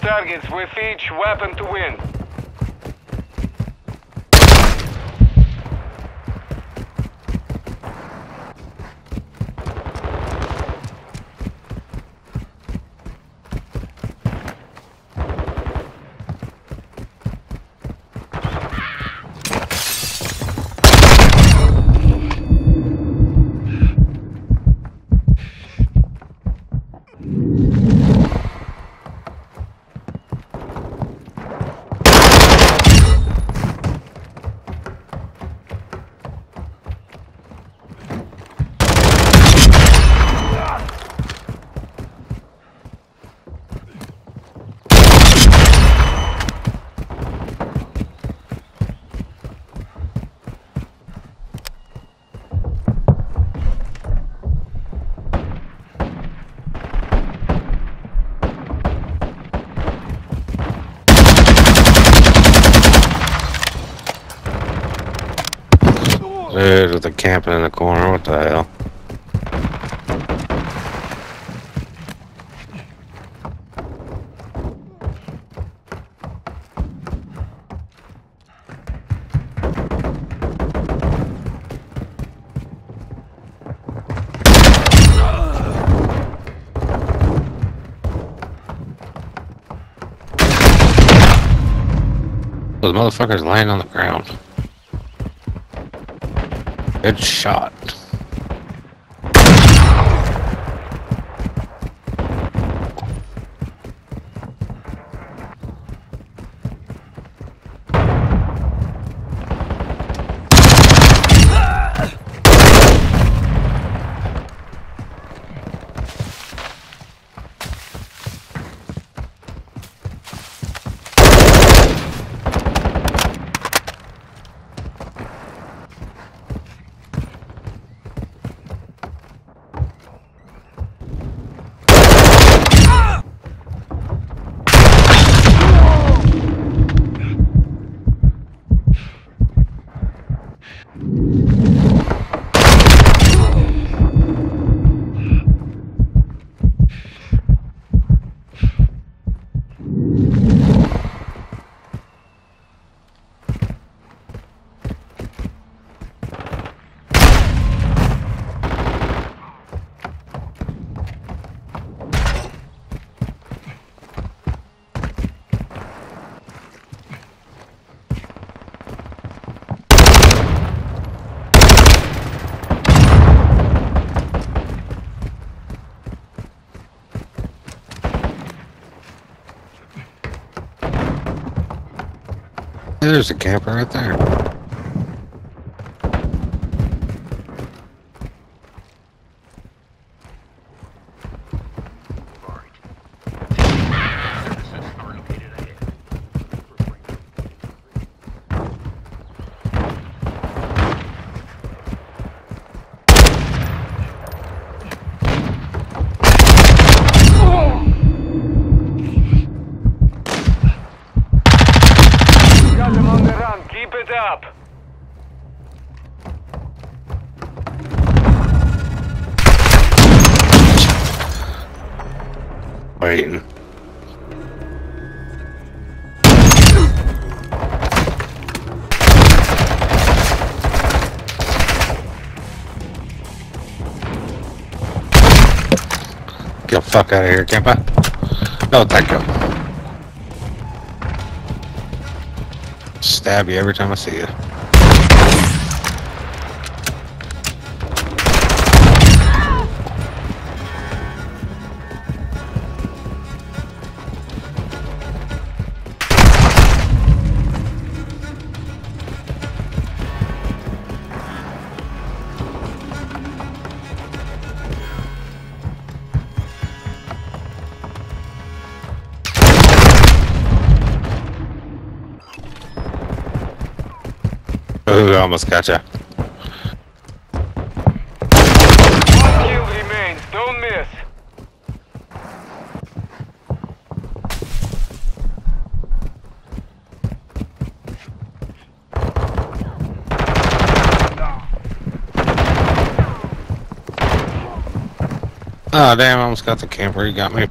Targets with each weapon to win. With the camping in the corner, what the hell? Those motherfuckers laying on the ground. Good shot. There's a camper right there. Got them on the run. Keep it up. Waiting. Get the fuck out of here, camper. No, thank you. Stab you every time I see you. Ooh, I almost got remains. Don't miss. Oh, ah, damn, I almost got the camper. You got me.